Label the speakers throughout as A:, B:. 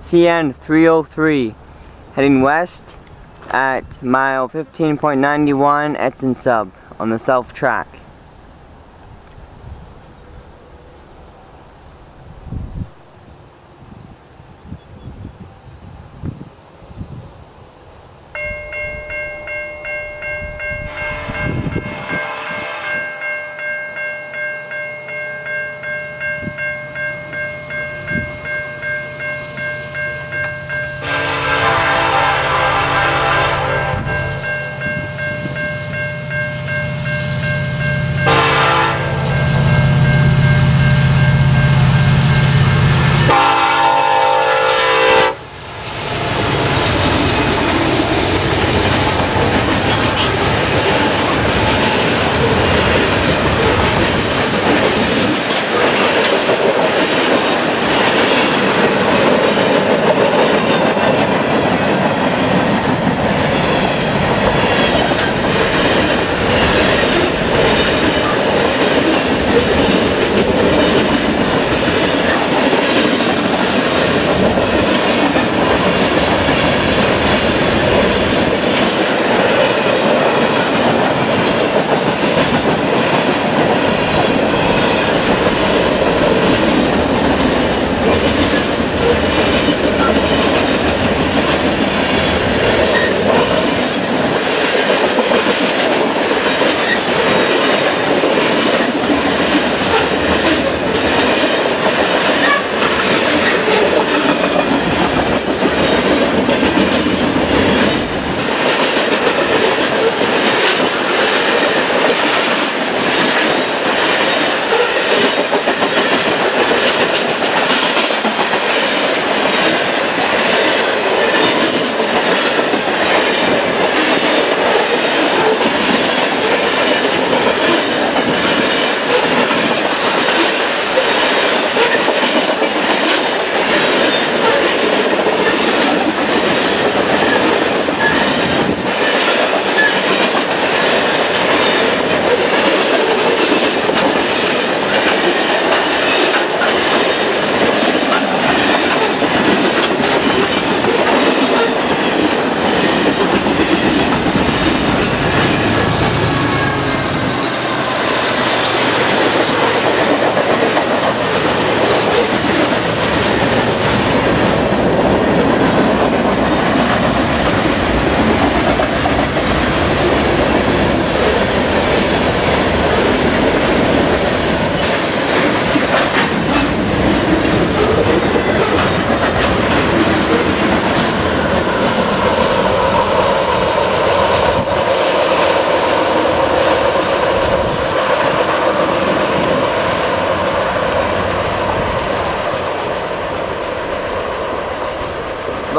A: CN 303 heading west at mile 15.91 Edson Sub on the south track.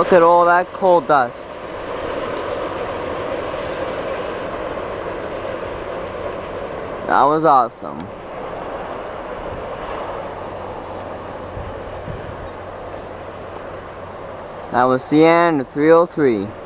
A: Look at all that coal dust. That was awesome. That was CN 303.